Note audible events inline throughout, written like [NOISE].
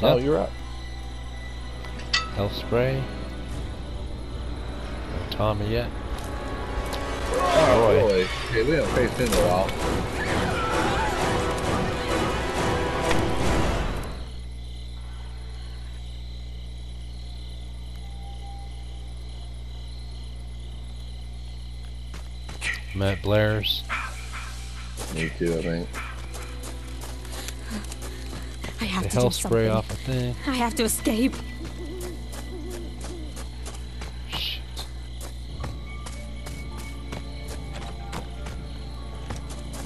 Oh, you're up. Health spray. No Tommy yet. Oh, oh boy. boy. Yeah, we haven't faced in a while. Matt Blair's. Me too, I think. I have The to do health spray something. off a thing. I have to escape. Shit.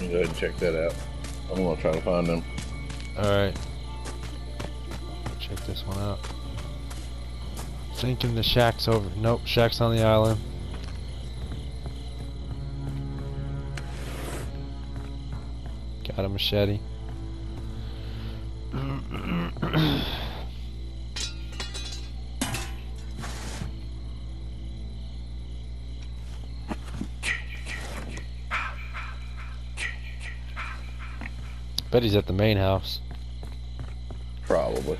Go ahead and check that out. I'm gonna try to find them. Alright. Check this one out. Thinking the shack's over. Nope, shack's on the island. Got a machete. Bet he's at the main house. Probably.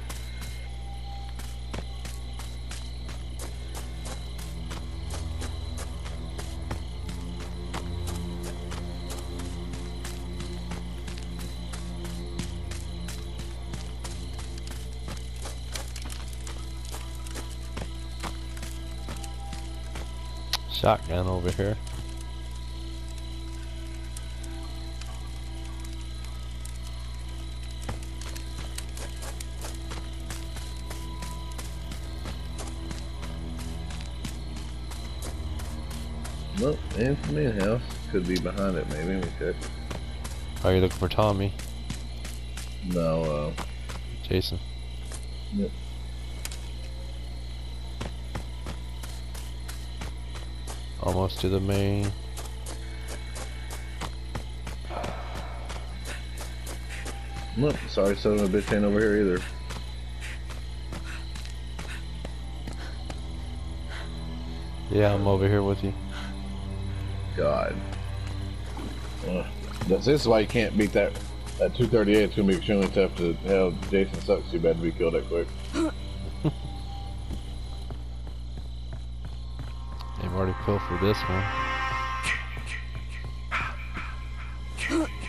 Shotgun over here. Nope, and the main house. Could be behind it, maybe. Let me check. Are you looking for Tommy? No, uh, Jason. Yep. Almost to the main. nope. Sorry, son of a bitch ain't over here either. Yeah, I'm over here with you. God. Uh, this is why you can't beat that. That 238 It's gonna be extremely tough to have Jason sucks too bad to be killed that quick. [LAUGHS] They've already pilfered this one. [LAUGHS]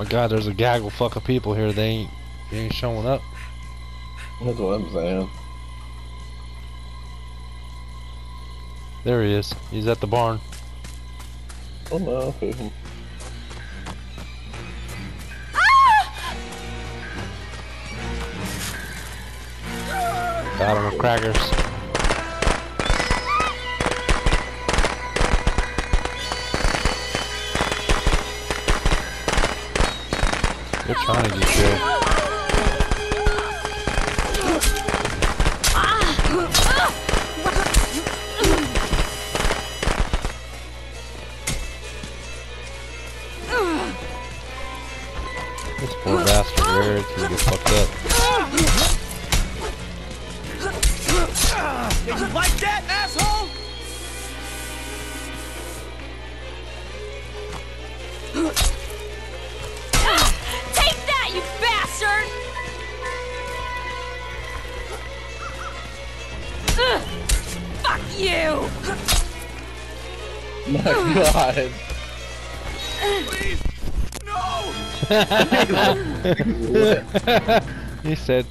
My god, there's a gaggle fuck of people here. They ain't, they ain't showing up. That's what I'm saying. There he is. He's at the barn. Oh no. Got him with crackers. They're trying to get killed. My [LAUGHS] God. Please! No! [LAUGHS] he said,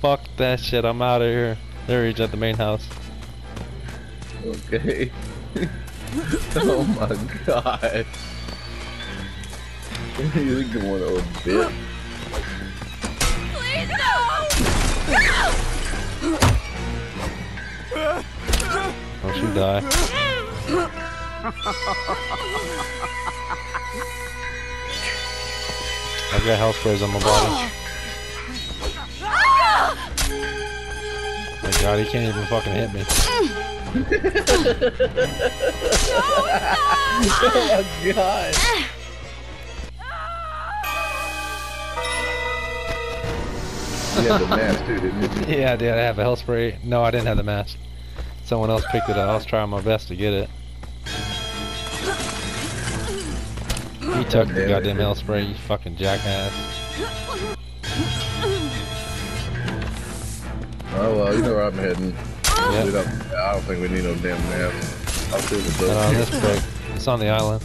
fuck that shit, I'm out of here. There he's at the main house. Okay. [LAUGHS] oh my God. You're going to a bit. Please, no! Don't you die. I've got health sprays on my body. My god, he can't even fucking hit me. Oh my God. You had the mask too, didn't you? Yeah, I did. I have a health spray. No, I didn't have the mask. Someone else picked it up. I was trying my best to get it. He took the goddamn hell spray, you fucking jackass. Oh well, you know where I'm heading. Yep. don't, I don't think we need no damn mask. I'll see the on this. It's on the island.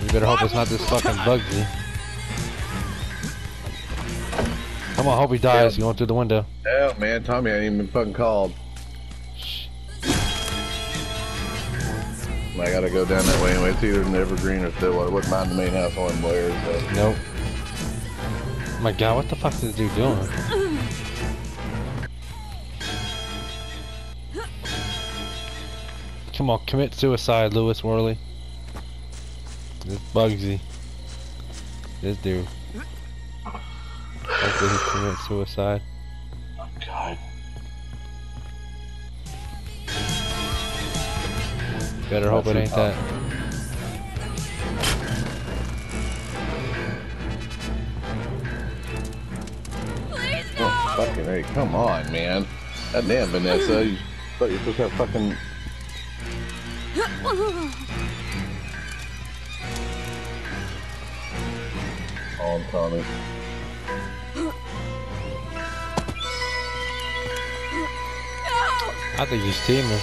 You better hope it's not this fucking Buggzy. Come on, hope he dies Yeah. going through the window. Hell, man, Tommy I ain't even fucking called. I gotta go down that way anyway. It's either in Evergreen or Stillwater. It wouldn't mind the main house on Blair. So. Nope. My god, what the fuck is this dude doing? [LAUGHS] Come on, commit suicide, Lewis Worley. This Buggzy. This dude. Hopefully he commits suicide. Oh god. Better hope it ain't that. Please Oh, fucking hey, come on, man. God damn, Vanessa. You thought you were supposed to have fucking. [LAUGHS] On Tommy. No! I think he's teaming.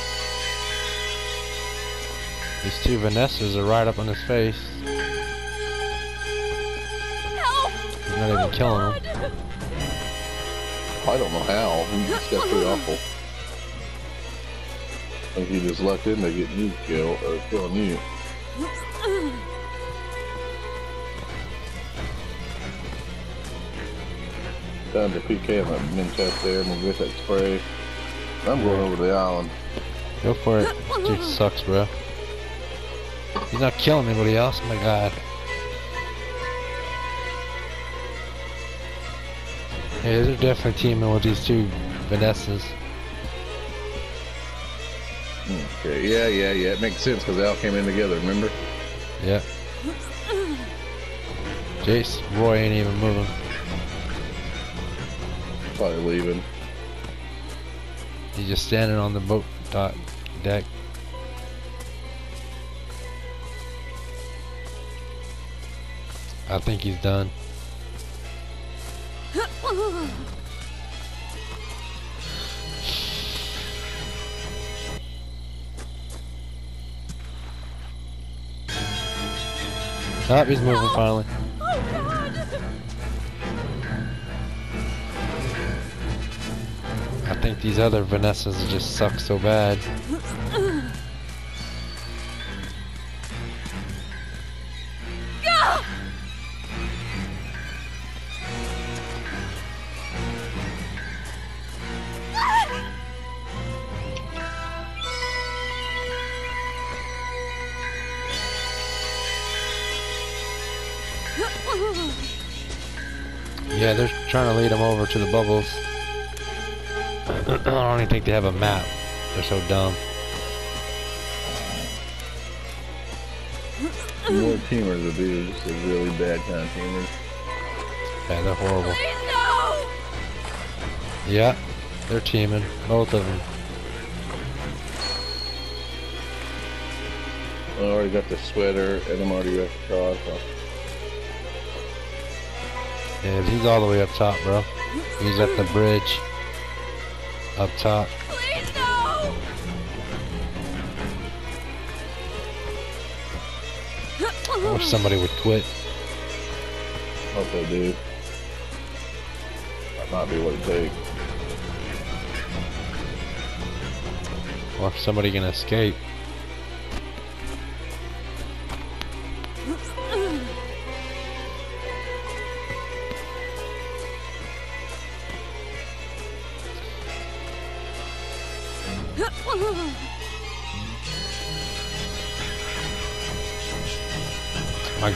These two Vanessas are right up on his face. Help! He's not even oh, killing him. I don't know how. He just got pretty awful. I think he just lucked into getting you killed or killing you. Down to PK on that min chest there, and we'll get that spray. I'm going over to the island. Go for it. Dude sucks, bro. He's not killing anybody else. Oh my god. Yeah, they're definitely teaming with these two Vanessas. Okay, yeah, yeah, yeah. It makes sense because they all came in together, remember? Yeah. Jace, Roy ain't even moving. Probably leaving. He's just standing on the boat dock deck. I think he's done. Oh, he's moving finally. I think these other Vanessas just suck so bad. Yeah, they're trying to lead them over to the bubbles. [CLEARS THROAT] I don't even think they have a map. They're so dumb. More teamers would be just a really bad kind of teamers. Yeah, they're horrible. Please no! Yeah, they're teaming. Both of them. I already got the sweater, and I'm already got the cross. So. Yeah, he's all the way up top, bro. He's at the bridge. Up top. Please no! I wish somebody would quit. Hope they do. That might be what it takes. Or if somebody can escape.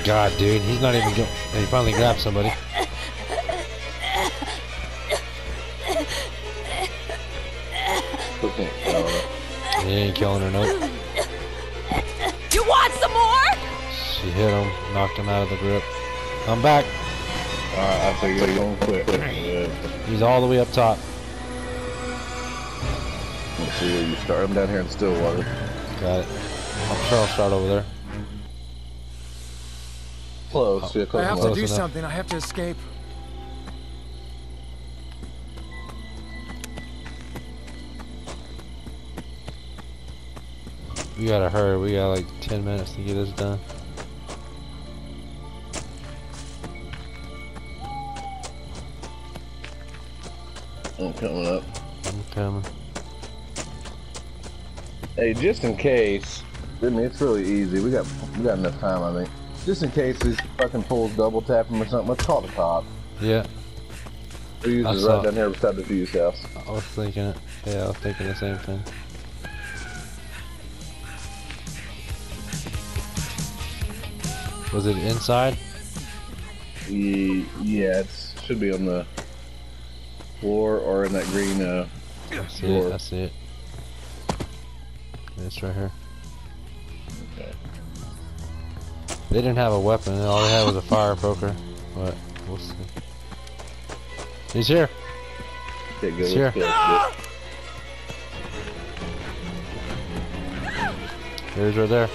God, dude. He's not even going. He finally grabbed somebody. Still can't kill her. He ain't killing her, nope. You want some more? She hit him, knocked him out of the grip. I'm back. Alright, I think you're going quick. Good. He's all the way up top. Let's see where you start. I'm down here in Stillwater. Got it. I'm sure I'll start over there. Close, oh. yeah, I have enough. to do enough. something. I have to escape. We gotta hurry. We got like 10 minutes to get this done. I'm coming up. I'm coming. Hey, just in case, I mean, it's really easy. We got we got enough time, I think. Just in case this fucking fools double tap him or something, let's call the cop. Yeah, We use I it right down here beside the fuse house. I was thinking it. Yeah, I was thinking the same thing. Was it inside? Yeah, it should be on the floor or in that green. Uh, I see Door. it. I see it. It's right here. They didn't have a weapon. All they had was a fire poker. But we'll see. He's here. okay, good. It's let's here. go. There's right there.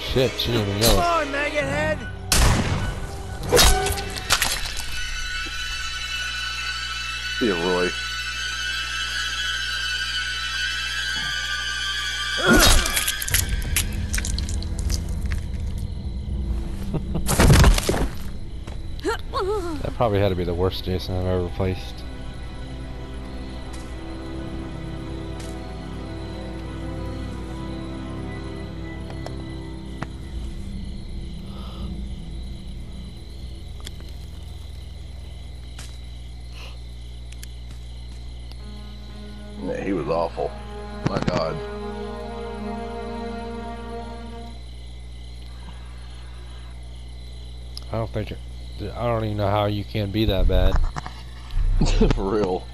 Shit, she didn't even know it. on, maggot head! See ya, Roy. That probably had to be the worst Jason I've ever placed. Yeah, he was awful. My God. I don't think it, I don't even know how you can be that bad. [LAUGHS] For real.